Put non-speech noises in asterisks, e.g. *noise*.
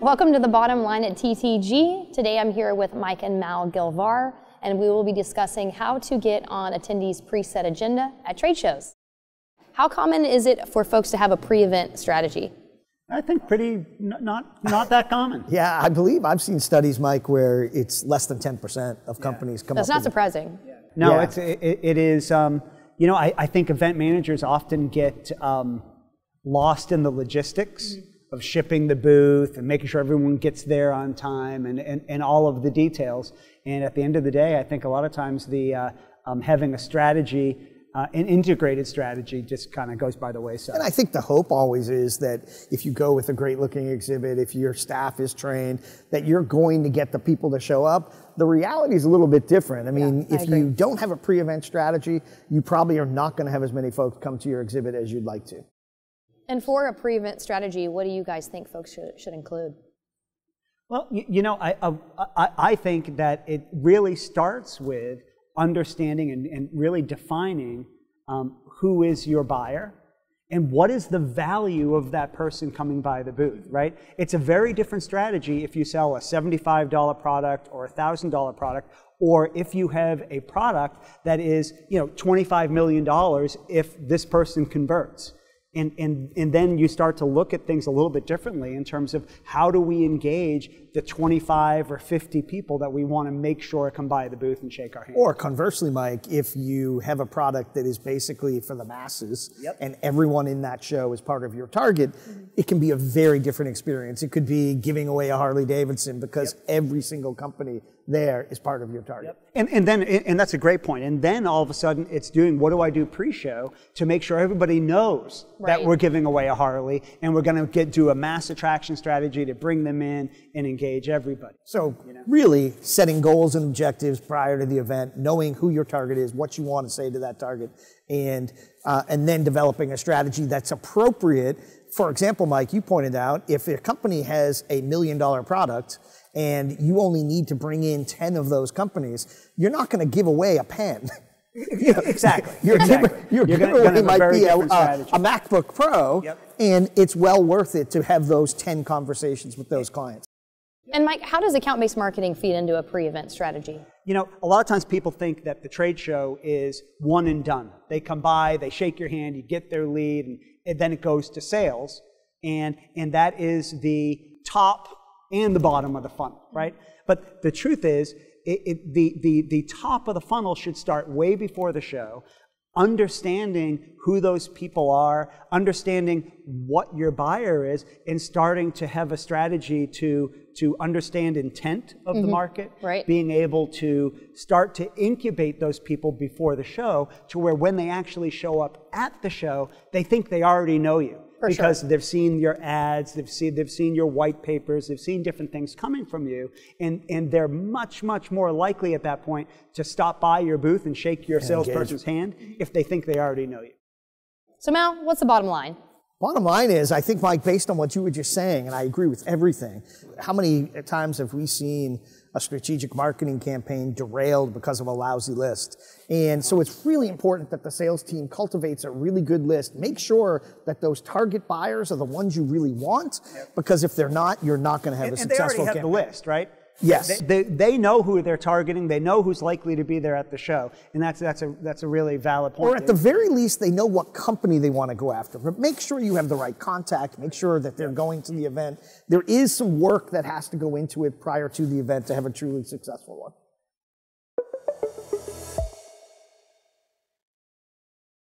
Welcome to the bottom line at TTG. Today I'm here with Mike and Mal Gilvar, and we will be discussing how to get on attendees' preset agenda at trade shows. How common is it for folks to have a pre-event strategy? I think pretty not not that common. *laughs* yeah, I believe I've seen studies, Mike, where it's less than 10% of companies yeah. come That's up. not surprising. Yeah. No, yeah. it's it, it is. Um, you know, I, I, think event managers often get um, lost in the logistics. Mm-hmm of shipping the booth and making sure everyone gets there on time and, and, and all of the details. And at the end of the day, I think a lot of times the uh, um, having a strategy uh, an integrated strategy just kind of goes by the wayside. And I think the hope always is that if you go with a great looking exhibit, if your staff is trained, that you're going to get the people to show up. The reality is a little bit different. I mean, yeah, if I you don't have a pre event strategy, you probably are not going to have as many folks come to your exhibit as you'd like to. And for a pre event strategy, what do you guys think folks should, should include? Well, you, you know, I, I, I think that it really starts with understanding and, and really defining um, who is your buyer and what is the value of that person coming by the booth, right? It's a very different strategy if you sell a $75 product or a $1,000 product, or if you have a product that is, you know, $25 million if this person converts. And, and, and then you start to look at things a little bit differently in terms of how do we engage the 25 or 50 people that we want to make sure come by the booth and shake our hand. Or conversely, Mike, if you have a product that is basically for the masses yep. and everyone in that show is part of your target, mm-hmm. it can be a very different experience. It could be giving away a Harley Davidson because yep. every single company there is part of your target. Yep. And, and then, and that's a great point. And then all of a sudden it's doing what do I do pre-show to make sure everybody knows right. that we're giving away a Harley and we're going to get do a mass attraction strategy to bring them in and engage everybody. So you know? really setting goals and objectives prior to the event, knowing who your target is, what you want to say to that target, and, uh, and then developing a strategy that's appropriate. For example, Mike, you pointed out if a company has a million dollar product and you only need to bring in 10 of those companies, you're not going to give away a pen. *laughs* yeah, *laughs* exactly. *laughs* Your, exactly. your you're giveaway gonna, might be a, uh, a, a, MacBook Pro, yep. and it's well worth it to have those 10 conversations with those clients. And Mike, how does account-based marketing feed into a pre-event strategy? You know, a lot of times people think that the trade show is one and done. They come by, they shake your hand, you get their lead, and, and then it goes to sales. And, and that is the top and the bottom of the funnel, right? But the truth is, it, it, the, the, the top of the funnel should start way before the show, understanding who those people are, understanding what your buyer is, and starting to have a strategy to, to understand intent of mm-hmm. the market, right. being able to start to incubate those people before the show to where when they actually show up at the show, they think they already know you. For because sure. they've seen your ads, they've seen they've seen your white papers, they've seen different things coming from you, and and they're much much more likely at that point to stop by your booth and shake your salesperson's hand if they think they already know you. So Mal, what's the bottom line? Bottom line is, I think, Mike, based on what you were just saying, and I agree with everything, how many times have we seen a strategic marketing campaign derailed because of a lousy list? And so it's really important that the sales team cultivates a really good list. Make sure that those target buyers are the ones you really want, because if they're not, you're not going to have and, a successful and they already have campaign. the list, right? Yes. They, they, know who they're targeting. They know who's likely to be there at the show. And that's, that's, a, that's a really valid point. Or at the very least, they know what company they want to go after. But make sure you have the right contact. Make sure that they're going to the event. There is some work that has to go into it prior to the event to have a truly successful one.